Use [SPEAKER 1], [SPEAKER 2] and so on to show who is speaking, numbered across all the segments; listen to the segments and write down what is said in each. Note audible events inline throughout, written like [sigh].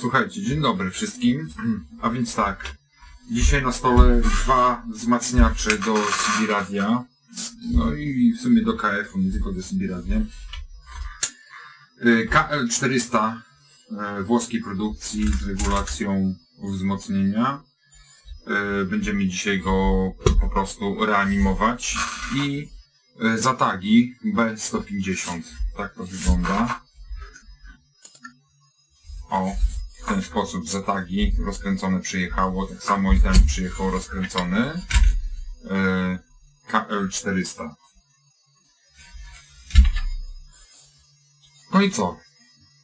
[SPEAKER 1] Słuchajcie, dzień dobry wszystkim. A więc tak, dzisiaj na stole dwa wzmacniacze do CB Radia. No i w sumie do KF-u, nie tylko do CB Radia. Y, KL400 y, włoskiej produkcji z regulacją wzmocnienia. Y, Będziemy dzisiaj go po prostu reanimować. I zatagi B150. Tak to wygląda. O, w ten sposób zatagi rozkręcone przyjechało, tak samo i ten przyjechał rozkręcony. Yy, KL400. No i co?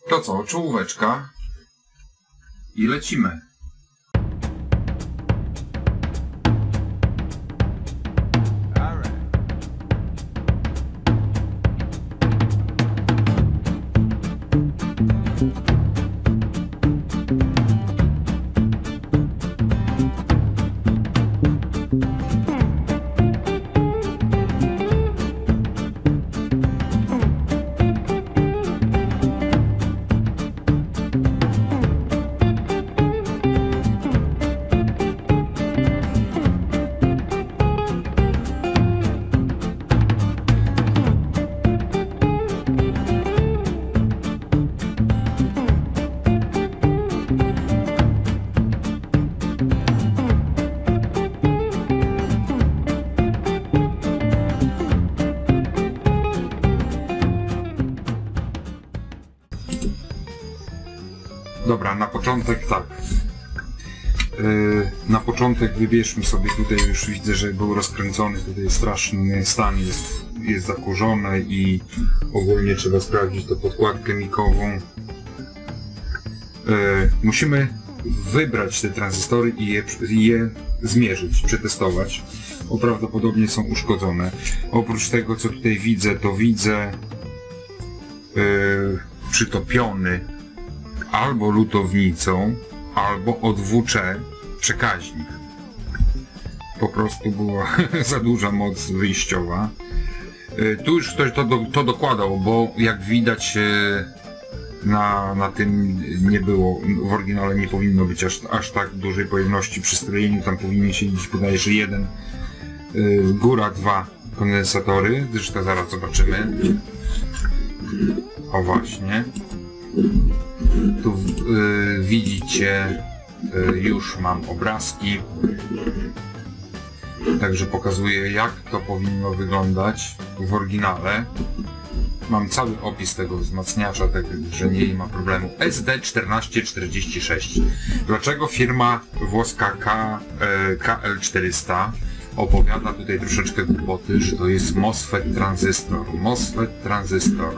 [SPEAKER 1] To co, czołóweczka i lecimy. Początek wybierzmy sobie tutaj, już widzę, że był rozkręcony, tutaj straszny stan jest, jest zakurzony i ogólnie trzeba sprawdzić to podkładkę mikową. Yy, musimy wybrać te tranzystory i je, je zmierzyć, przetestować, bo prawdopodobnie są uszkodzone. Oprócz tego, co tutaj widzę, to widzę yy, przytopiony albo lutownicą, albo odwłócze przekaźnik. Po prostu była [laughs] za duża moc wyjściowa. Y, Tu już ktoś to, to dokładał, bo jak widać y, na, na tym nie było, w oryginale nie powinno być aż, aż tak dużej pojemności przy strojeniu, tam powinien siedzieć bodaj, że jeden, y, góra dwa kondensatory, zresztą zaraz zobaczymy. O właśnie. Tu widzicie, już mam obrazki. Także pokazuję jak to powinno wyglądać w oryginale. Mam cały opis tego wzmacniacza, także nie ma problemu. SD1446. Dlaczego firma włoska K, y, KL400 opowiada tutaj troszeczkę głupoty, że to jest MOSFET tranzystor. MOSFET tranzystor.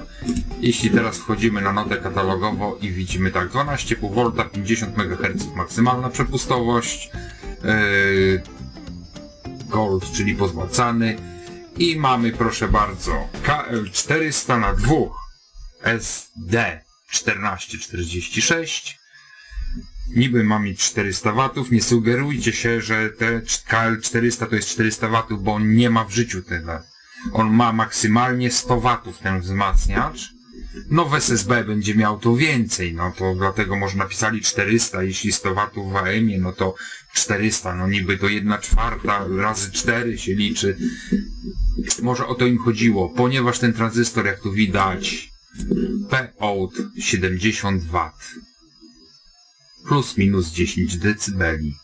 [SPEAKER 1] Jeśli teraz wchodzimy na notę katalogową i widzimy tak 12,5 V, 50 MHz maksymalna przepustowość, yy, gold, czyli pozłacany i mamy proszę bardzo KL400 na dwóch SD 1446 niby ma mieć 400 watów, nie sugerujcie się, że te KL400 to jest 400 watów, bo on nie ma w życiu tyle. On ma maksymalnie 100 watów ten wzmacniacz. No w SSB będzie miał to więcej, no to dlatego może napisali 400, jeśli 100 watów w AM-ie, no to 400, no niby to 1 czwarta razy 4 się liczy. Może o to im chodziło, ponieważ ten tranzystor, jak tu widać, P-out 70 W plus minus 10 decybeli.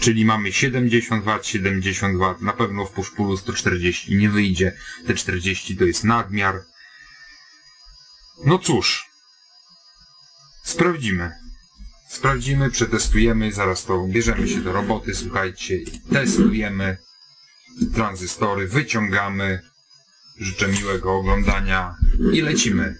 [SPEAKER 1] Czyli mamy 70 W, 70 W, na pewno w push-pullu 140 nie wyjdzie, te 40 to jest nadmiar. No cóż, sprawdzimy. Sprawdzimy, przetestujemy, zaraz to bierzemy się do roboty, słuchajcie, testujemy tranzystory, wyciągamy. Życzę miłego oglądania i lecimy.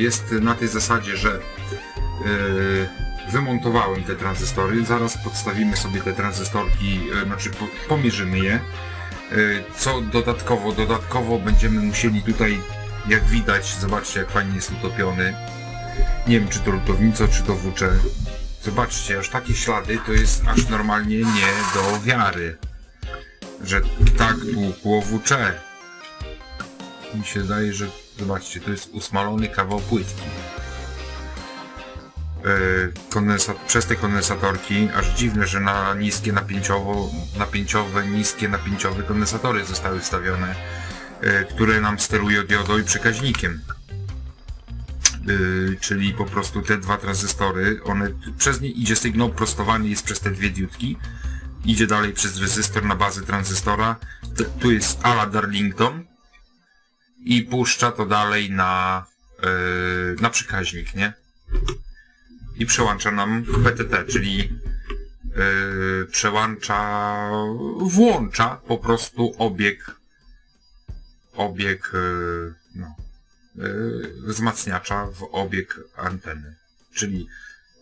[SPEAKER 1] Jest na tej zasadzie, że yy, wymontowałem te tranzystory, zaraz podstawimy sobie te tranzystorki, yy, znaczy po, pomierzymy je. Yy, co dodatkowo, dodatkowo będziemy musieli tutaj, jak widać, zobaczcie jak fajnie jest utopiony. Nie wiem czy to lutownico, czy to włócze. Zobaczcie, aż takie ślady to jest aż normalnie nie do wiary. Że tak tłukło włócze. Mi się zdaje, że zobaczcie, to jest usmalony kawał płytki. Kondensat, przez te kondensatorki, aż dziwne, że na niskie napięciowo, napięciowe, niskie napięciowe kondensatory zostały wstawione, yy, które nam sterują diodą i przekaźnikiem. Yy, czyli po prostu te dwa tranzystory, one, przez nie idzie sygnał prostowany jest przez te dwie diodki, idzie dalej przez rezystor na bazę tranzystora, tu jest ala Darlington, i puszcza to dalej na, yy, na przekaźnik, nie? I przełącza nam PTT, czyli yy, przełącza, włącza po prostu obieg, obieg yy, no, yy, wzmacniacza w obieg anteny, czyli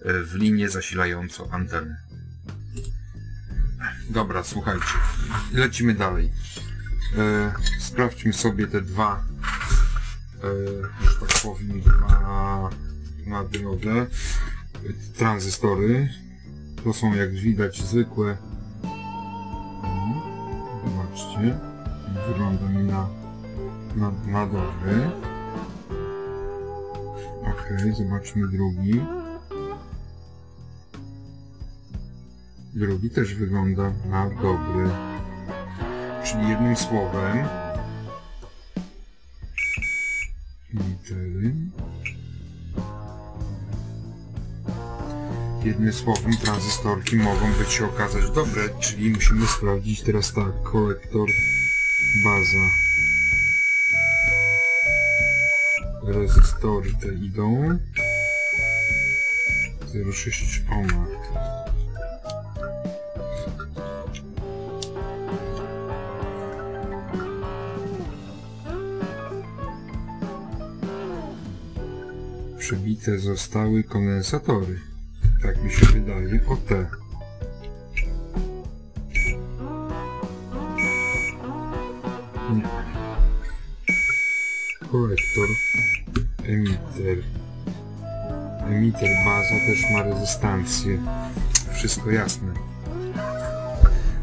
[SPEAKER 1] yy, w linię zasilającą antenę. Dobra, słuchajcie, lecimy dalej. E, sprawdźmy sobie te dwa, e, że tak powiem, na drogę tranzystory. To są jak widać zwykłe. Zobaczcie, wygląda mi na, na, na dobry. Ok, zobaczmy drugi. Drugi też wygląda na dobry. Czyli jednym słowem jednym słowem tranzystorki mogą być się okazać dobre, czyli musimy sprawdzić teraz tak, kolektor, baza. Rezystory te idą. 0,6 ohma przebite zostały kondensatory. Tak mi się wydaje. O te. Nie. Kolektor. Emiter. Emiter baza też ma rezystancję. Wszystko jasne.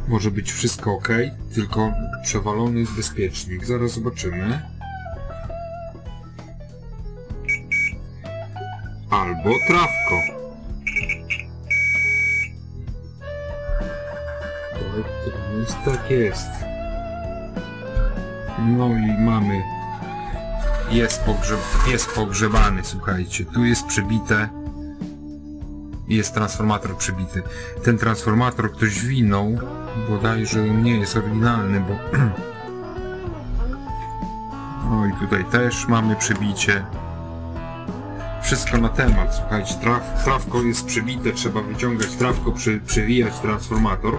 [SPEAKER 1] Może być wszystko ok, tylko przewalony jest bezpiecznik. Zaraz zobaczymy. albo trawko. Tak jest. No i mamy. Jest, pogrzeb, jest pogrzebany, słuchajcie. Tu jest przebite. Jest transformator przebity. Ten transformator ktoś winął. Bodajże nie jest oryginalny, bo... [clears throat] No i tutaj też mamy przebicie wszystko na temat. Słuchajcie, traf, trawko jest przebite, trzeba wyciągać trawko, przy, przewijać transformator.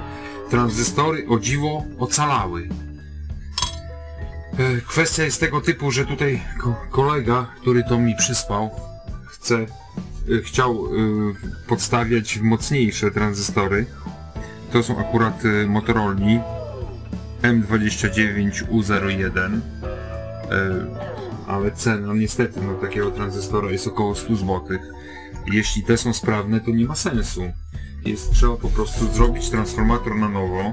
[SPEAKER 1] Tranzystory o dziwo ocalały. E, kwestia jest tego typu, że tutaj kolega, który to mi przysłał, chce, e, chciał e, podstawiać mocniejsze tranzystory. To są akurat Motorola M29U01 ale cena niestety na takiego tranzystora jest około 100 zł. Jeśli te są sprawne, to nie ma sensu. Jest trzeba po prostu zrobić transformator na nowo.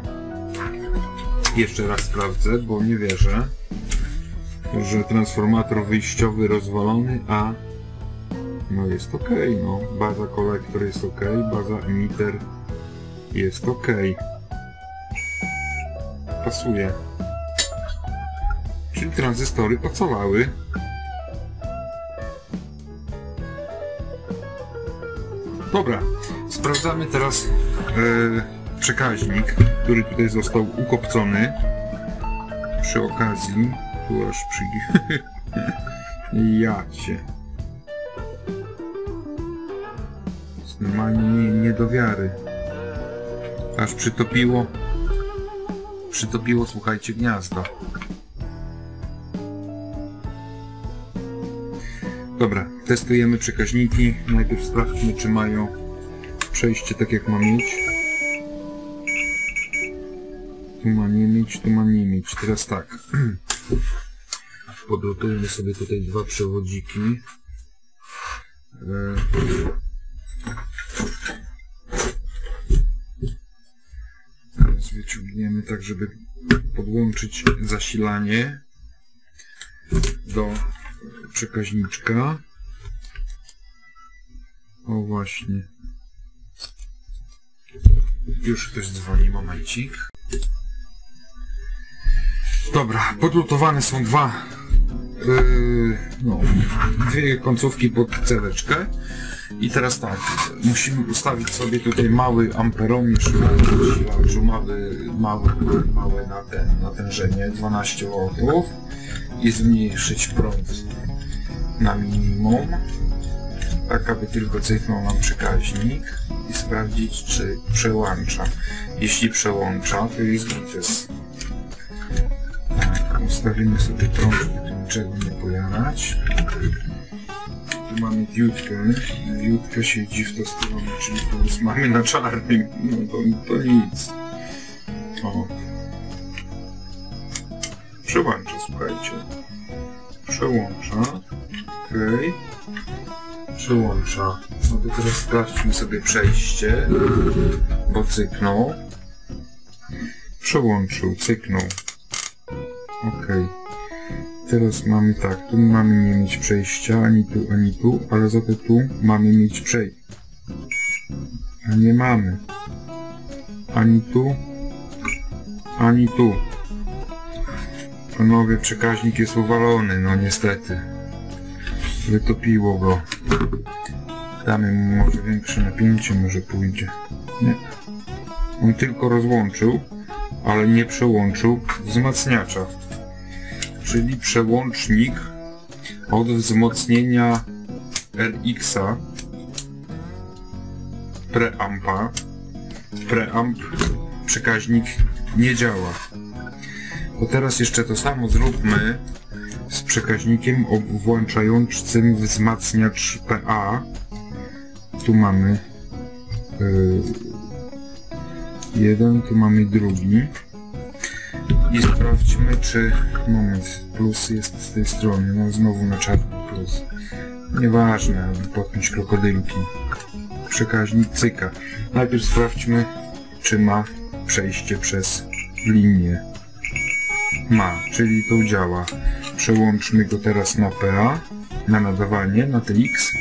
[SPEAKER 1] Jeszcze raz sprawdzę, bo nie wierzę, że transformator wyjściowy rozwalony, a no jest ok, no. Baza kolektor jest ok, baza emitter jest ok. Pasuje. Czyli tranzystory ocalały. Dobra, sprawdzamy teraz e, przekaźnik, który tutaj został ukopcony. Przy okazji, tu aż przy... [laughs] Jacie. Jest normalnie nie. Aż przytopiło... Przytopiło, słuchajcie, gniazdo. Dobra, testujemy przekaźniki. Najpierw sprawdźmy, czy mają przejście tak jak ma mieć. Tu ma nie mieć, tu ma nie mieć. Teraz tak. [clears throat] Podlutujmy sobie tutaj dwa przewodziki. E, Teraz wyciągniemy tak, żeby podłączyć zasilanie do przekaźniczka. O właśnie. Już ktoś dzwoni, momencik. Dobra, podlutowane są dwa yy, no, dwie końcówki pod celeczkę. I teraz tak, musimy ustawić sobie tutaj mały amperomierz na zasilaczu, mały, mały, małe na ten, natężenie 12 V i zmniejszyć prąd na minimum, tak aby tylko cyfnął nam przekaźnik i sprawdzić czy przełącza. Jeśli przełącza, to jest. Tak, ustawimy sobie tu niczego nie pojarać. Tu mamy diutkę. Diutka siedzi w stronę, czyli plus mamy na czarnym. No to, to nic. O. Przełącza, słuchajcie. Przełącza. Okej. Przełącza. No to teraz sprawdźmy sobie przejście. Bo cyknął. Przełączył, cyknął. Okej. Teraz mamy tak, tu mamy nie mieć przejścia, ani tu, ani tu, ale za to tu mamy mieć przejście. A nie mamy. Ani tu, ani tu. Panowie, przekaźnik jest uwalony, no niestety. Wytopiło go. Damy mu może większe napięcie, może pójdzie. Nie. On tylko rozłączył, ale nie przełączył wzmacniacza. Czyli przełącznik od wzmocnienia RX-a preampa. Preamp przekaźnik nie działa. To teraz jeszcze to samo zróbmy z przekaźnikiem włączającym wzmacniacz PA. Tu mamy yy, jeden, tu mamy drugi. I sprawdźmy, czy moment, plus jest z tej strony. No znowu na czarny plus. Nieważne, potknąć krokodylki. Przekaźnik cyka. Najpierw sprawdźmy, czy ma przejście przez linię. Ma, czyli to działa. Przełączmy go teraz na PA, na nadawanie, na TX.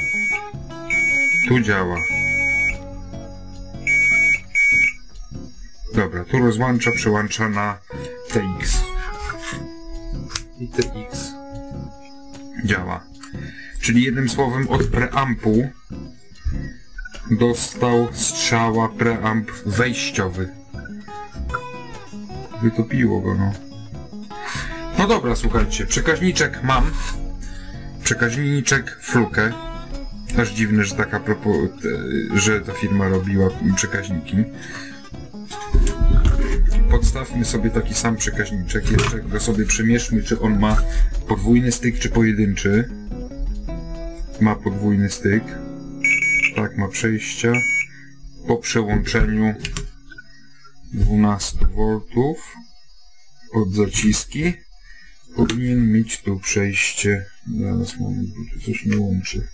[SPEAKER 1] Tu działa. Dobra, tu rozłącza, przełącza na TX. I TX działa. Czyli jednym słowem od preampu dostał strzała preamp wejściowy. Wytopiło go, no. No dobra, słuchajcie, przekaźniczek mam. Przekaźniczek Fluke. Aż dziwne, że taka że ta firma robiła przekaźniki. Podstawmy sobie taki sam przekaźniczek, jeszcze go sobie przemieszmy, czy on ma podwójny styk, czy pojedynczy. Ma podwójny styk. Tak, ma przejścia. Po przełączeniu 12 V pod zaciski powinien mieć tu przejście. Zaraz moment, bo tu coś nie łączy.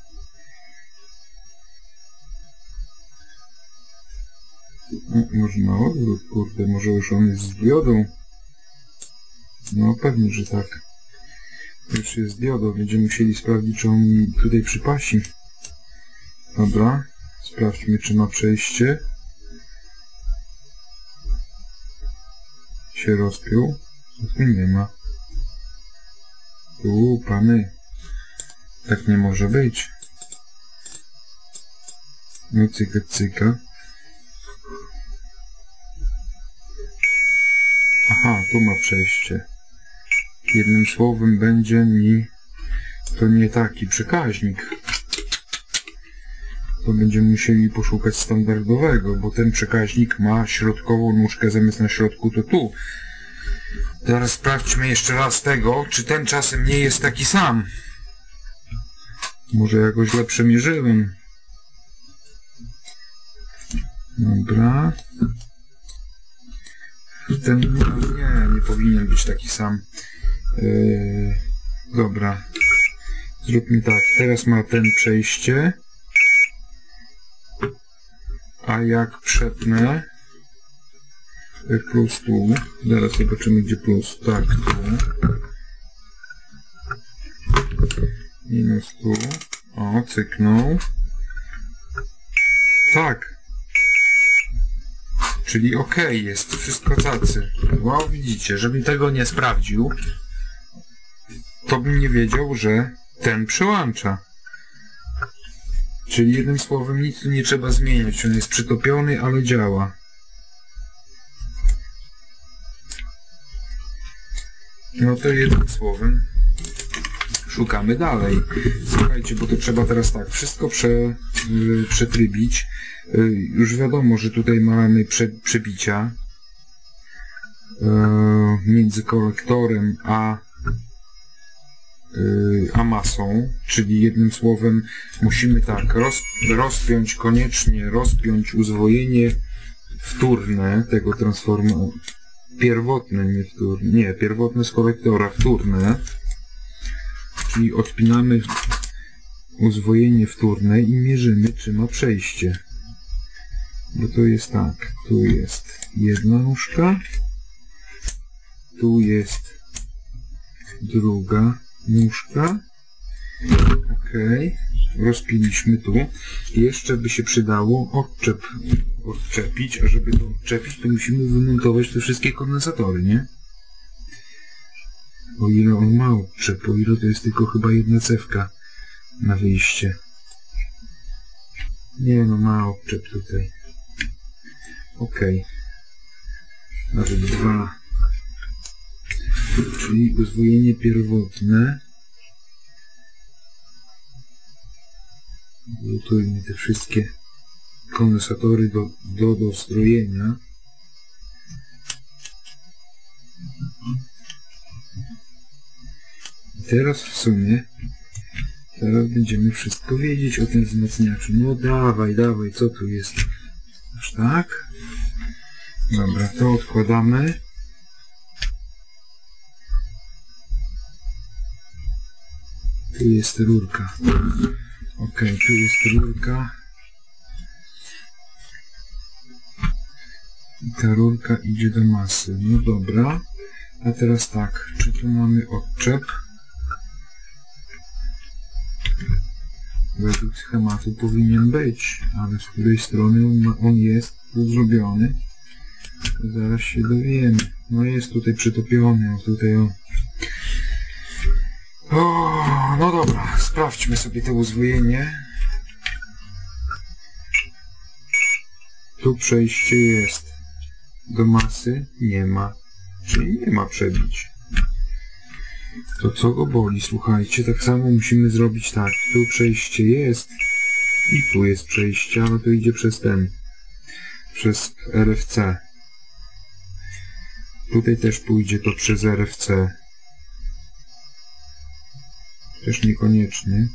[SPEAKER 1] No, może na odwrót, kurde, może już on jest z diodą. No pewnie, że tak. Już jest z diodą, będziemy musieli sprawdzić, czy on tutaj przypasi. Dobra, sprawdźmy, czy ma przejście. Się rozpiął. Tu nie ma. Tu, pany. Tak nie może być. No cyka, cyka. Aha, tu ma przejście. Jednym słowem będzie mi to nie taki przekaźnik. To będziemy musieli poszukać standardowego, bo ten przekaźnik ma środkową nóżkę zamiast na środku to tu. Teraz sprawdźmy jeszcze raz tego, czy ten czasem nie jest taki sam. Może jakoś źle przemierzyłem. Dobra. Ten nie, nie powinien być taki sam. Yy, dobra. Zróbmy tak. Teraz ma ten przejście. A jak przetnę plus tu. Zaraz zobaczymy gdzie plus. Tak, tu. Minus tu. O, cyknął. Tak. Czyli ok, jest wszystko cacy. Wow, widzicie, żebym tego nie sprawdził, to bym nie wiedział, że ten przyłącza. Czyli jednym słowem nic tu nie trzeba zmieniać. On jest przytopiony, ale działa. No to jednym słowem szukamy dalej. Słuchajcie, bo to trzeba teraz tak, wszystko prze, y, przetrybić. Y, już wiadomo, że tutaj mamy prze, przebicia y, między kolektorem a y, a masą, czyli jednym słowem musimy tak roz, rozpiąć koniecznie, rozpiąć uzwojenie wtórne tego transformu pierwotne, nie wtórne, nie, pierwotne z kolektora, wtórne, czyli odpinamy uzwojenie wtórne i mierzymy, czy ma przejście. Bo to jest tak, tu jest jedna nóżka, tu jest druga nóżka, ok, rozpiliśmy tu. Jeszcze by się przydało odczep, odczepić, a żeby to odczepić, to musimy wymontować te wszystkie kondensatory, nie? O ile on ma odczep, o ile to jest tylko chyba jedna cewka na wyjście. Nie no, ma odczep tutaj. Ok. Nawet dwa. Czyli uzwojenie pierwotne. Gotujmy te wszystkie kondensatory do, do dostrojenia. I teraz w sumie teraz będziemy wszystko wiedzieć o tym wzmacniaczu. No dawaj, dawaj, co tu jest? Aż tak? Dobra, to odkładamy. Tu jest rurka. Ok, tu jest rurka. I ta rurka idzie do masy. No dobra. A teraz tak, czy tu mamy odczep? Według schematu powinien być, ale z której strony on, jest zrobiony? Zaraz się dowiemy. No jest tutaj przytopiony, o tutaj o. O, no dobra, sprawdźmy sobie to uzwojenie. Tu przejście jest. Do masy nie ma. Czyli nie ma przebić. To co go boli, słuchajcie, tak samo musimy zrobić tak. Tu przejście jest i tu jest przejście, ale to idzie przez ten. Przez RFC. Tutaj też pójdzie to przez RFC. Też niekoniecznie.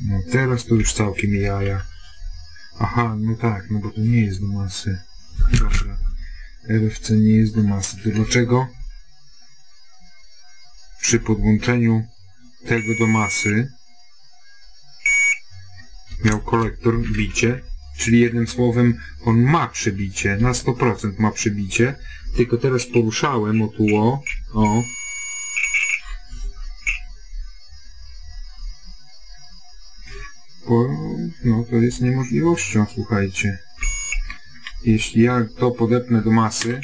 [SPEAKER 1] No teraz to już całkiem jaja. Aha, no tak, no bo to nie jest do masy. Dobra. RFC nie jest do masy. To dlaczego przy podłączeniu tego do masy miał kolektor bicie, czyli jednym słowem on ma przebicie, na 100% ma przebicie, tylko teraz poruszałem o tu o, o bo no to jest niemożliwością, słuchajcie. Jeśli ja to podepnę do masy,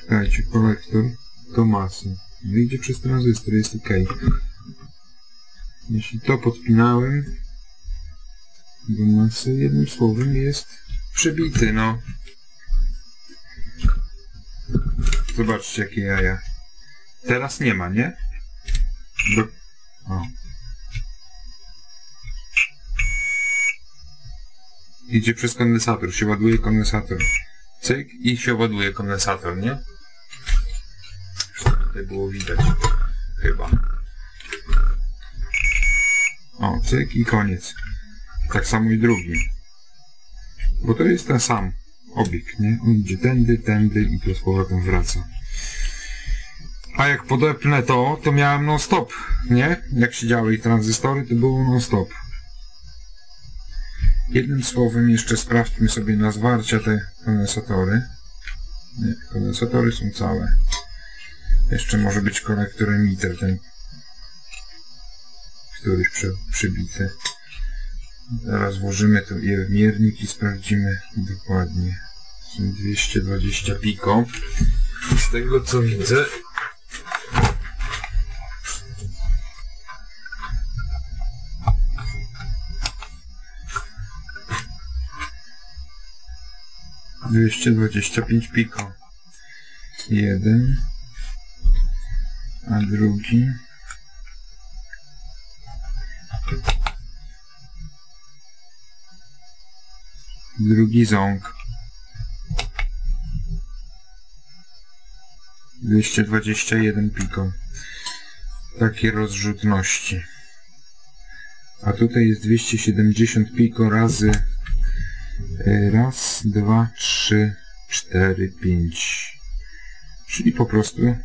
[SPEAKER 1] czekajcie, kolektor do masy, wyjdzie przez tranzystor, jest ok. Jeśli to podpinałem do masy, jednym słowem jest przebity, no. Zobaczcie jakie jaja. Teraz nie ma, nie? Do... O. idzie przez kondensator, się ładuje kondensator. Cyk i się ładuje kondensator, nie? Tutaj było widać. Chyba. O, cyk i koniec. Tak samo i drugi. Bo to jest ten sam obieg, nie? On idzie tędy, tędy i tu z powrotem wraca. A jak podepnę to, to miałem non stop, nie? Jak się działy i tranzystory, to było non stop. Jednym słowem jeszcze sprawdźmy sobie na zwarcia te kondensatory. Nie, kondensatory są całe. Jeszcze może być konektor emitter ten, któryś przy, przybity. Zaraz włożymy to w miernik i sprawdzimy dokładnie. Są 220 piko. Z tego co widzę, Dwieście dwadzieścia pięć piko. Jeden. A drugi. Drugi ząg. 221 piko. Takie rozrzutności. A tutaj jest 270 piko razy e, raz, dwa, trzy, cztery, pięć. Czyli po prostu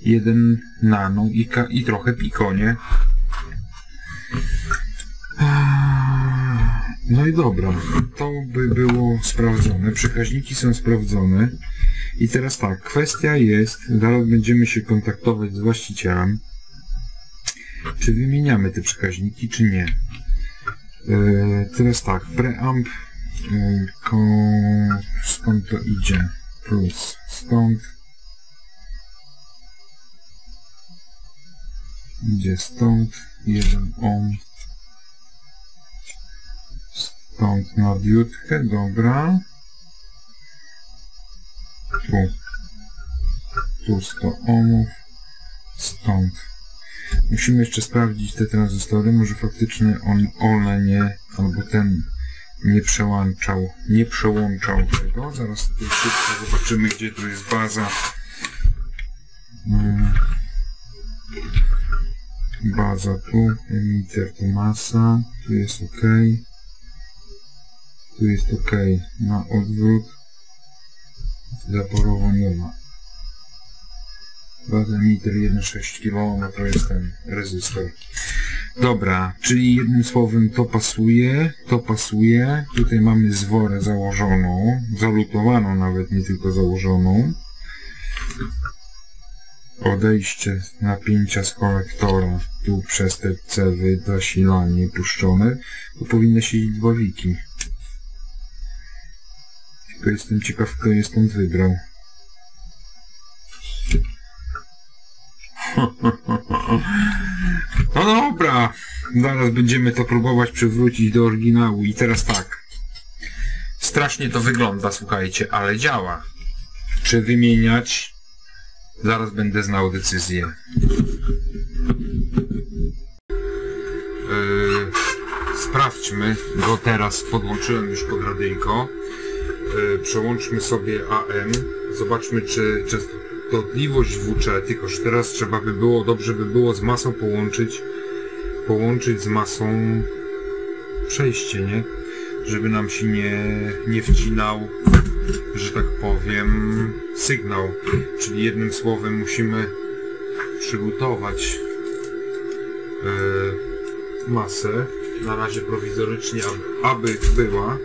[SPEAKER 1] jeden nano i, i trochę piko, nie? No i dobra, to by było sprawdzone. Przekaźniki są sprawdzone. I teraz tak, kwestia jest, zaraz będziemy się kontaktować z właścicielem, czy wymieniamy te przekaźniki, czy nie. Yy, teraz tak, preamp, yy, ko, skąd to idzie? Plus, stąd, idzie stąd, jeden ohm, stąd na diutkę, dobra. Tu. Tu 100 ohmów. Stąd. Musimy jeszcze sprawdzić te tranzystory. Może faktycznie on, one nie, albo ten nie przełączał, nie przełączał tego. Zaraz tutaj szybko zobaczymy, gdzie tu jest baza. Hmm. Baza tu, emitter tu masa, tu jest ok. Tu jest ok na odwrót. Zaporowo nie ma. Baza emitter 1,6 kΩ, no to jest ten rezystor. Dobra, czyli jednym słowem to pasuje, to pasuje. Tutaj mamy zworę założoną, zalutowaną nawet, nie tylko założoną. Odejście napięcia z kolektora tu przez te cewy zasilanie puszczone, to powinny siedzieć dwa wiki. Tylko jestem ciekaw, kto je stąd wybrał. [laughs] No dobra, zaraz będziemy to próbować przywrócić do oryginału. I teraz tak. Strasznie to wygląda, słuchajcie, ale działa. Czy wymieniać? Zaraz będę znał decyzję. Yy, sprawdźmy go teraz. Podłączyłem już pod radyjko. Yy, przełączmy sobie AM. Zobaczmy, czy częstotliwość WC, tylko że teraz trzeba by było, dobrze by było z masą połączyć, połączyć z masą przejście, nie? Żeby nam się nie, nie wcinał, że tak powiem, sygnał. Czyli jednym słowem musimy przygotować yy, masę, na razie prowizorycznie, aby była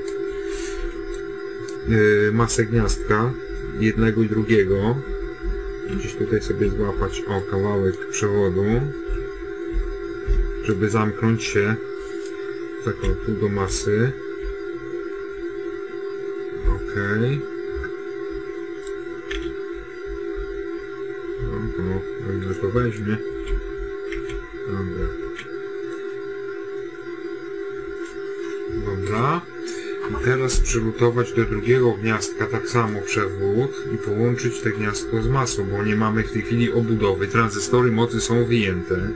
[SPEAKER 1] masę gniazdka jednego i drugiego. Gdzieś tutaj sobie złapać o kawałek przewodu żeby zamknąć się. Taką tu do masy. Ok no, przylutować do drugiego gniazdka tak samo przewód i połączyć te gniazdko z masą, bo nie mamy w tej chwili obudowy. Tranzystory mocy są wyjęte,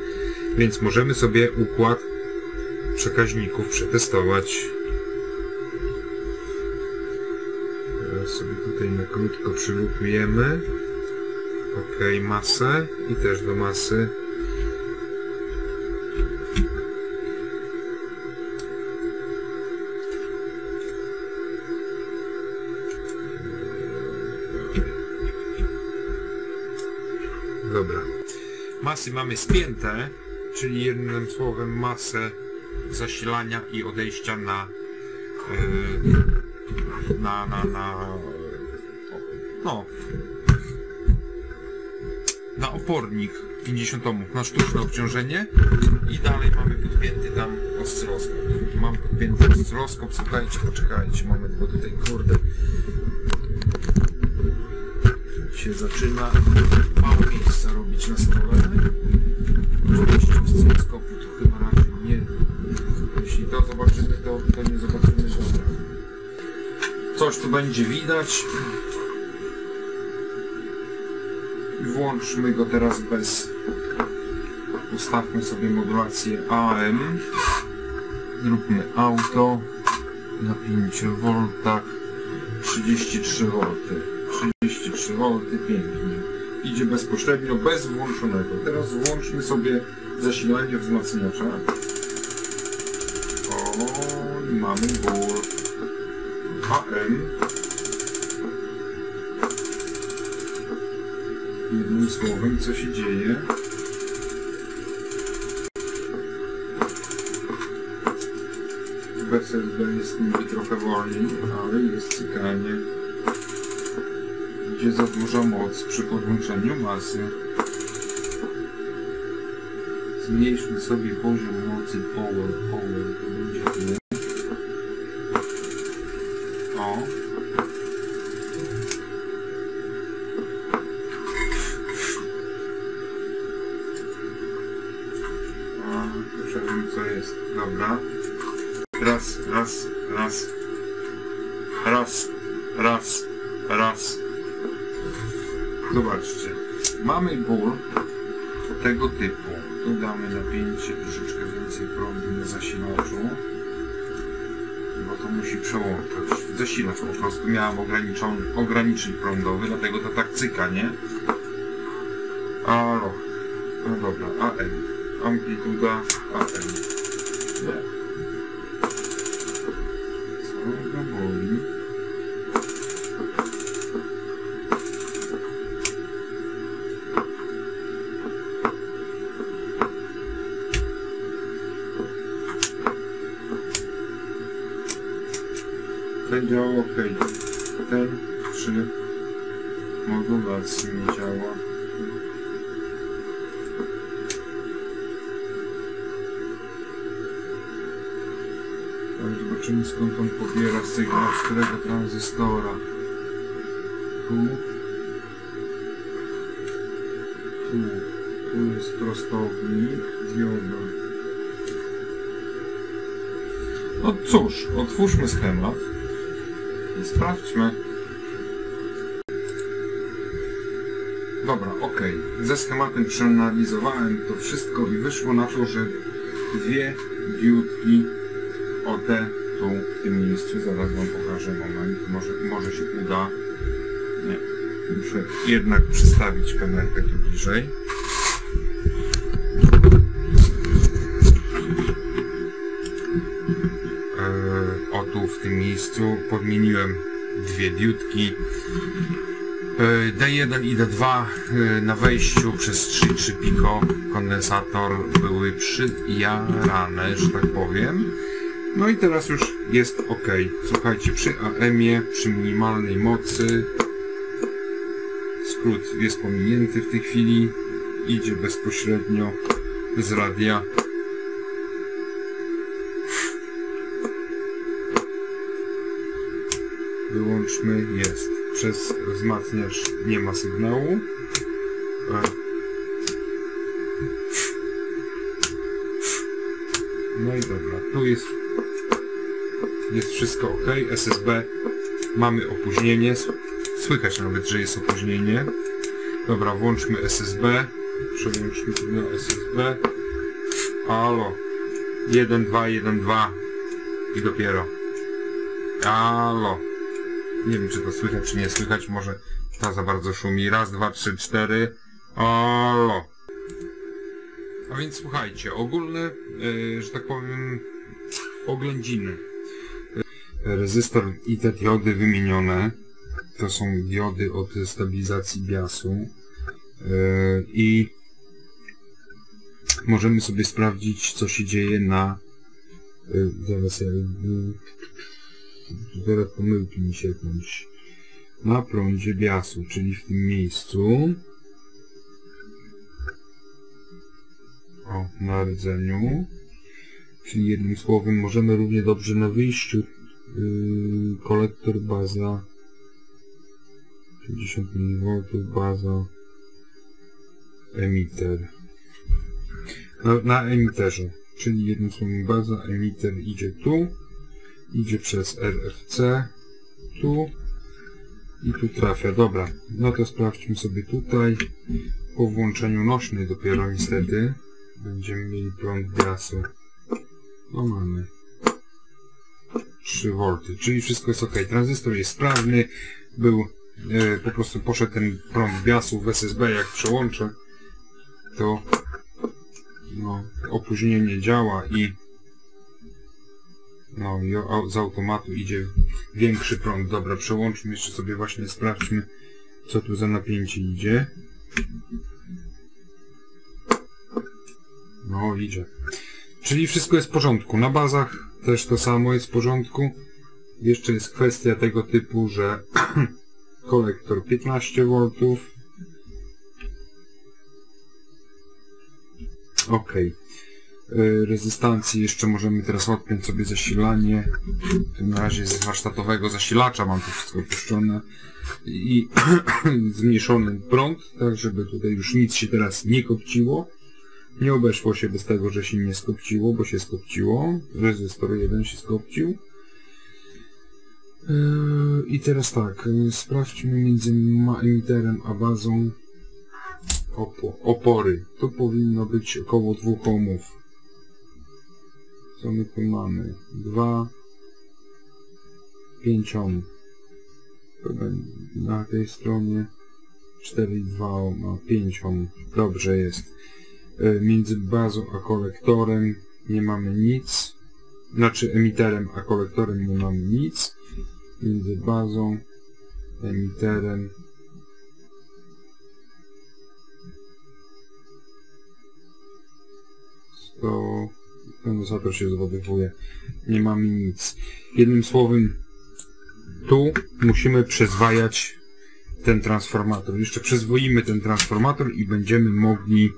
[SPEAKER 1] więc możemy sobie układ przekaźników przetestować. Teraz sobie tutaj na krótko przylutujemy. Ok, masę i też do masy Mamy spięte, czyli jednym słowem masę zasilania i odejścia na yy, na, na, na no na opornik 50 ohmów, na sztuczne obciążenie. I dalej mamy podpięty tam oscyloskop. Mam podpięty oscyloskop, słuchajcie, poczekajcie moment, bo tutaj kurde się zaczyna mało miejsca robić na stole. Oczywiście oscyloskopu to chyba raczej nie. Jeśli to zobaczymy, to, to nie zobaczymy dobra. Coś tu będzie widać. Włączmy go teraz bez... Ustawmy sobie modulację AM. Zróbmy auto na 5 V, 33 V. 33 V, pięknie. Idzie bezpośrednio, bez włączonego. Teraz włączmy sobie zasilanie wzmacniacza. O, mamy ból. AM. Jednym słowem, co się dzieje? SSD jest niby trochę wolniej, ale jest cykanie. Gdzie za duża moc przy podłączeniu masy. Zmniejszmy sobie poziom mocy power, power, to będzie tu. Napięcie, troszeczkę więcej prądu na zasilaczu. Bo to musi przełączać. Zasilacz po prostu miałem ograniczony, ogranicznik prądowy, dlatego to tak cyka, nie? Alo. No dobra, AM. Amplituda AM. Ten działa ok. Ten przy modulacji nie działa. Zobaczymy skąd on pobiera sygnał, z którego tranzystora. Tu. Tu. Tu jest prostownik, dioda. No cóż, otwórzmy schemat sprawdźmy. Dobra, ok. Ze schematem przeanalizowałem to wszystko i wyszło na to, że dwie diodki o te tu w tym miejscu, zaraz wam pokażę moment, może, może się uda. Nie, muszę jednak przystawić kamerkę tu bliżej. Miejscu podmieniłem dwie diodki Eee, D1 i D2 eee, na wejściu przez 3-3 piko kondensator były przyjarane, że tak powiem. No i teraz już jest ok. Słuchajcie, przy AM-ie, przy minimalnej mocy skrót jest pominięty w tej chwili. Idzie bezpośrednio z radia Przez wzmacniacz nie ma sygnału. E. No i dobra, tu jest jest wszystko ok. SSB mamy opóźnienie. Słychać nawet, że jest opóźnienie. Dobra, włączmy SSB. Przełączmy na SSB. Halo. 1, 2, 1, 2 i dopiero. Halo. Nie wiem, czy to słychać, czy nie słychać. Może ta za bardzo szumi. Raz, dwa, trzy, cztery. Olo. A więc słuchajcie, ogólne, yy, że tak powiem, oględziny. Rezystor i te diody wymienione. To są diody od stabilizacji biasu. Yy, I możemy sobie sprawdzić, co się dzieje na... Yy, zaraz ja... Zaraz pomyłki mi się jakąś... Na prądzie biasu, czyli w tym miejscu. O, na rdzeniu. Czyli jednym słowem możemy równie dobrze na wyjściu yy, kolektor baza. 50 mV baza. Emiter. Na, na emiterze. Czyli jednym słowem baza emiter idzie tu idzie przez RFC tu. I tu trafia, dobra. No to sprawdźmy sobie tutaj. Po włączeniu nośnej dopiero niestety będziemy mieli prąd gasu. No mamy. 3 V, czyli wszystko jest ok. Tranzystor jest sprawny, był, e, po prostu poszedł ten prąd biasu w SSB, jak przełączę, to no, opóźnienie działa i no z automatu idzie większy prąd. Dobra, przełączmy jeszcze sobie właśnie, sprawdźmy co tu za napięcie idzie. No, idzie. Czyli wszystko jest w porządku. Na bazach też to samo jest w porządku. Jeszcze jest kwestia tego typu, że [clears throat] kolektor 15 V. Ok. Rezystancji jeszcze możemy teraz odpiąć sobie zasilanie. W tym razie z warsztatowego zasilacza mam to wszystko puszczone i [clears throat] zmniejszony prąd, tak żeby tutaj już nic się teraz nie kopciło. Nie obeszło się bez tego, że się nie skopciło, bo się skopciło. Rezystor 1 się skopcił. Yy, I teraz tak, sprawdźmy między emiterem a bazą opo opory. Tu powinno być około 2 ohmów. Co my tu mamy? 2 5 ohm. Na tej stronie 4,2 ohm, 5 ohm. Dobrze jest. E, między bazą a kolektorem nie mamy nic. Znaczy emiterem a kolektorem nie mamy nic. Między bazą, emiterem to kondensator się zładowuje. Nie mamy nic. Jednym słowem, tu musimy przezwajać ten transformator. Jeszcze przezwoimy ten transformator i będziemy mogli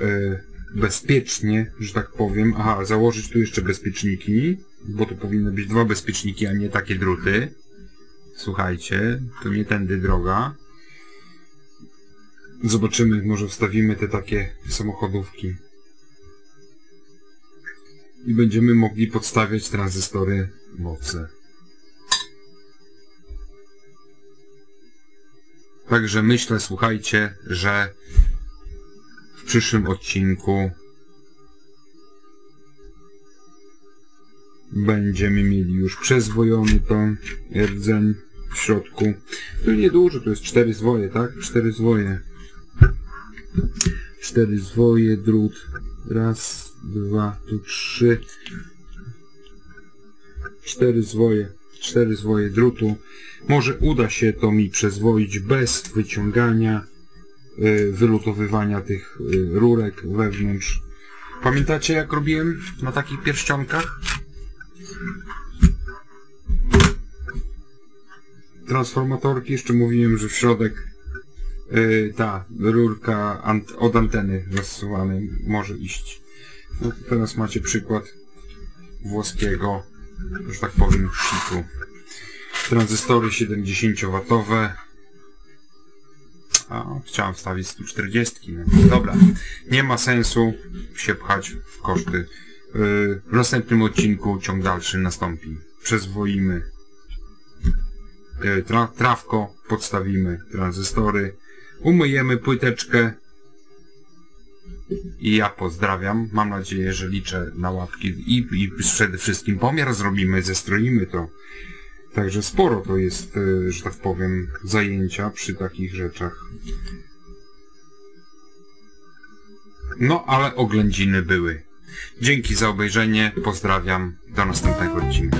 [SPEAKER 1] E, bezpiecznie, że tak powiem. Aha, założyć tu jeszcze bezpieczniki, bo tu powinny być dwa bezpieczniki, a nie takie druty. Słuchajcie, to nie tędy droga. Zobaczymy, może wstawimy te takie samochodówki. I będziemy mogli podstawiać tranzystory mocy. Także myślę, słuchajcie, że przyszłym odcinku będziemy mieli już przezwojony ton rdzeń w środku. To niedużo, to jest cztery zwoje, tak? Cztery zwoje. Cztery zwoje, drut. Raz, dwa, tu trzy. Cztery zwoje. Cztery zwoje drutu. Może uda się to mi przezwoić bez wyciągania Y, wylutowywania tych y, rurek wewnątrz. Pamiętacie jak robiłem na takich pierścionkach? Transformatorki, jeszcze mówiłem, że w środek yy, ta rurka ant od anteny zasuwanej może iść. No to teraz macie przykład włoskiego, że tak powiem, shitu. Tranzystory 70W, a, chciałem wstawić 140. No. Dobra, nie ma sensu się pchać w koszty. Yy, w następnym odcinku ciąg dalszy nastąpi. Przezwoimy yy, tra trawko, podstawimy tranzystory, umyjemy płyteczkę i ja pozdrawiam. Mam nadzieję, że liczę na łapki i, i przede wszystkim pomiar zrobimy, zestroimy to Także sporo to jest, e, że tak powiem, zajęcia przy takich rzeczach. No, ale oględziny były. Dzięki za obejrzenie, pozdrawiam, do następnego odcinka.